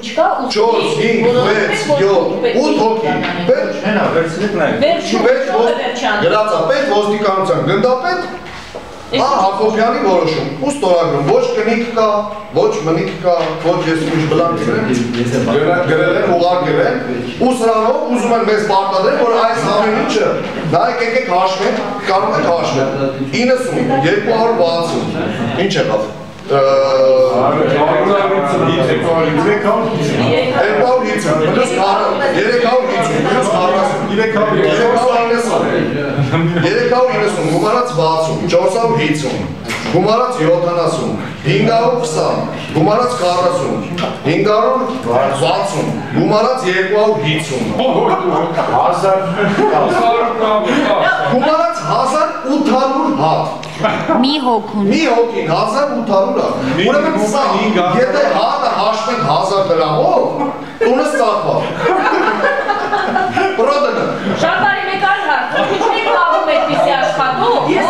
չկա 4, 5, 6, 7, 8 հոգի։ Պետք Հենա, վերցնեք նայեք։ Վերջում պետք ո՞վ է վերջանում։ գրածա պետք ոստիկանության գնդապետ Ա Հակոբյանի որոշում։ Ու ստորագրում ոչ կնիկ կա, ոչ մնիկ կա, ոչ ես ինչ բլանկ եմ։ Գրել են, ուղարկել Ու սրանով ուզում են մեզ պարտադրել, որ այս ամեն ինչը նայեք եկեք հաշվենք, կարող եք հաշվել։ 90, 260։ Ինչ եղավ։ 390, գումարած 60, 450, գումարած 70, 520, գումարած 40, 560, գումարած 250, գումարած 1800 հատ։ Մի հոգուն։ Մի հոգին 1800 է։ Ուրեմն սա եթե 1000 դրամով տունը ծախվա։ Պրոդը։ Շատ բարի մեկ այլ հարց։ Ինչի՞ կապում այդպիսի աշխատող։ Ես